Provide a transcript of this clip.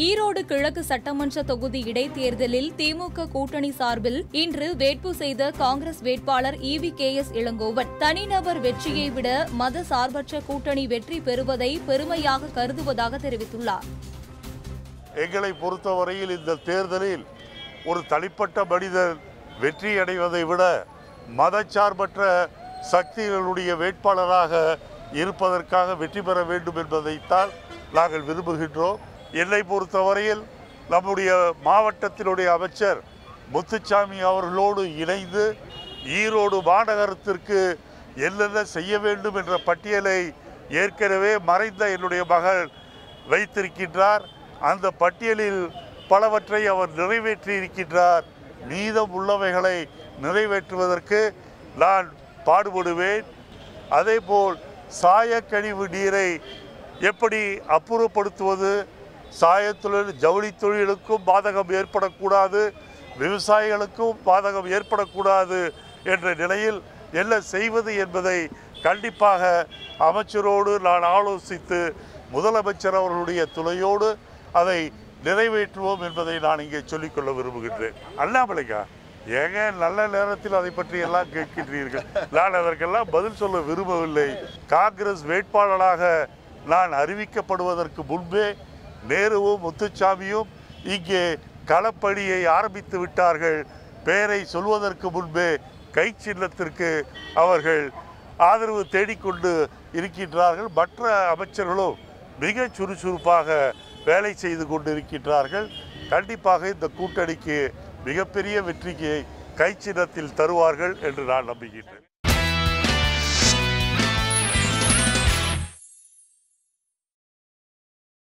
ஈரோடு கிழக்கு சட்டமன்ற தொகுதி இடைத்தேர்தலில் திமுக கூட்டணி சார்பில் இன்று வேட்பு செய்த காங்கிரஸ் வேட்பாளர் இவி கே எஸ் இளங்கோவன். தனிநபர் வெற்றியை விட மத சார்பற்ற கூட்டணி வெற்றி பெறுவதை பெருமையாக கருதுவதாக தெரிவித்துள்ளார். எங்களை பொறுத்தவரையில் இந்த தேர்தலில் ஒரு தனிப்பட்ட மனிதர் வெற்றி அடைவதை விட மதச்சார்பற்ற சக்திகளுடைய வேட்பாளராக இருப்பதற்காக வெற்றி பெற வேண்டும் என்பதைத்தான் நாங்கள் விரும்புகின்றோம். என்னை பொறுத்தவரையில் நம்முடைய மாவட்டத்தினுடைய அமைச்சர் முத்துச்சாமி அவர்களோடு இணைந்து ஈரோடு மாநகரத்திற்கு என்னென்ன செய்ய வேண்டும் என்ற பட்டியலை ஏற்கனவே மறைந்த என்னுடைய மகள் வைத்திருக்கின்றார். அந்த பட்டியலில் பலவற்றை அவர் நிறைவேற்றி இருக்கின்றார். மீதம் உள்ளவைகளை நிறைவேற்றுவதற்கு நான் பாடுபடுவேன். அதேபோல் சாயக்கழிவு நீரை எப்படி அப்புறப்படுத்துவது? சாயத்தொழில் ஜவுளி தொழிலுக்கும் பாதகம் ஏற்படக்கூடாது விவசாயிகளுக்கும் பாதகம் ஏற்படக்கூடாது என்ற நிலையில் என்ன செய்வது என்பதை கண்டிப்பாக அமைச்சரோடு நான் ஆலோசித்து முதலமைச்சர் அவர்களுடைய துணையோடு அதை நிறைவேற்றுவோம் என்பதை நான் இங்கே சொல்லிக்கொள்ள விரும்புகின்றேன். அண்ணாமலைக்கா ஏங்க நல்ல நேரத்தில் அதை பற்றி எல்லாம் கேட்கின்றீர்கள்? நான் அதற்கெல்லாம் பதில் சொல்ல விரும்பவில்லை. காங்கிரஸ் வேட்பாளராக நான் அறிவிக்கப்படுவதற்கு முன்பே நேருவும் முத்துச்சாமியும் இங்கே களப்பணியை ஆரம்பித்து விட்டார்கள். பெயரை சொல்வதற்கு முன்பே கை சின்னத்திற்கு அவர்கள் ஆதரவு தேடிக்கொண்டு இருக்கின்றார்கள். மற்ற அமைச்சர்களும் மிக சுறுசுறுப்பாக வேலை செய்து கொண்டு இருக்கின்றார்கள் கண்டிப்பாக இந்த கூட்டணிக்கு மிகப்பெரிய வெற்றியை கை சின்னத்தில் தருவார்கள் என்று நான் நம்புகின்றேன்.